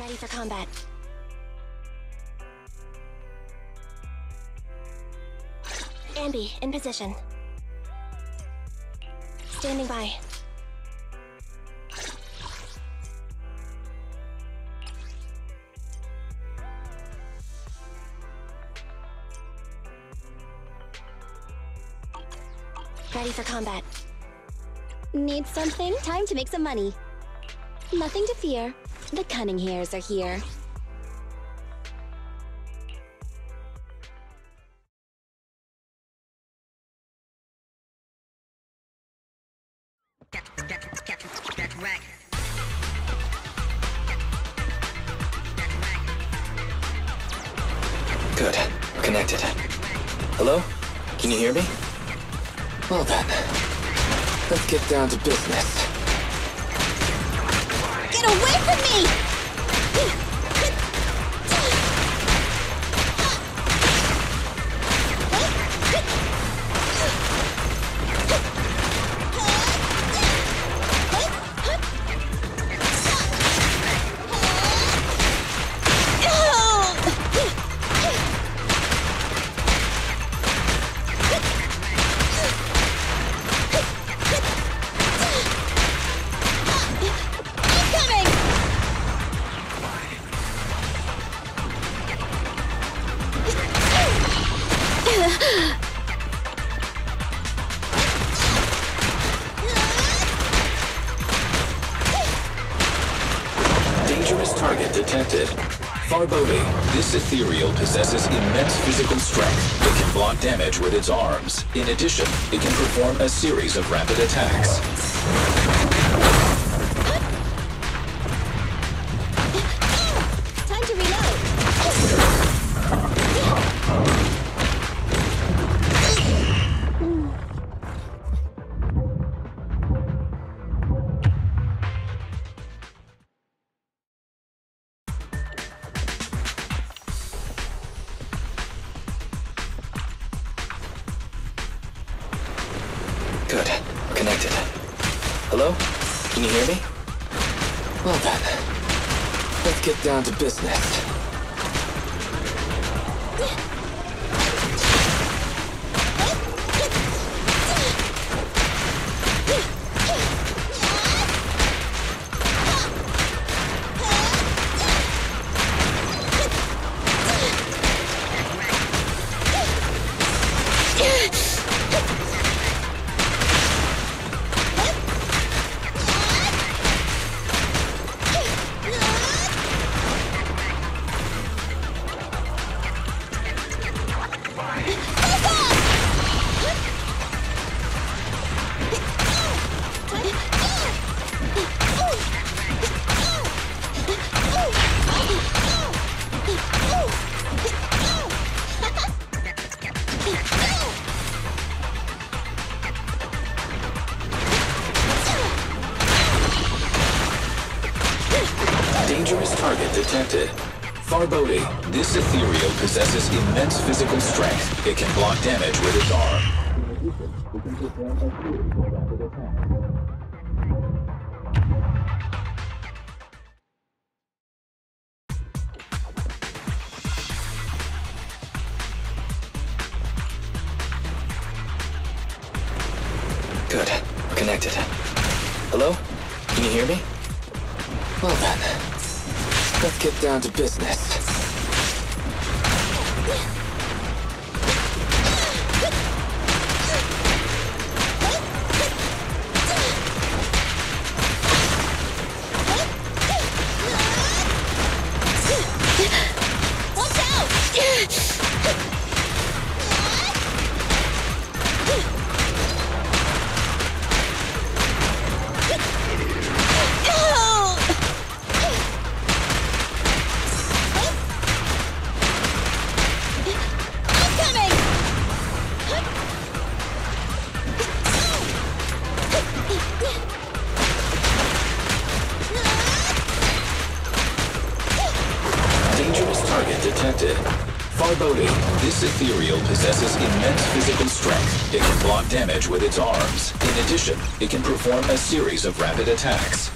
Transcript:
Ready for combat. Anby, in position. Standing by. Ready for combat. Need something? Time to make some money. Nothing to fear. The Cunning Hares are here. Good. We're connected. Hello? Can you hear me? Well then, let's get down to business. Away from me! Dangerous target detected. Farbode, this ethereal possesses immense physical strength. It can block damage with its arms. In addition, it can perform a series of rapid attacks. Connected. Hello? Can you hear me? Well then, let's get down to business. Target detected. Farbode, this ethereal possesses immense physical strength. It can block damage with its arm. Good. Connected. Hello? Can you hear me? Well then, let's get down to business. Detected. Farbode, this ethereal possesses immense physical strength. It can block damage with its arms. In addition, it can perform a series of rapid attacks.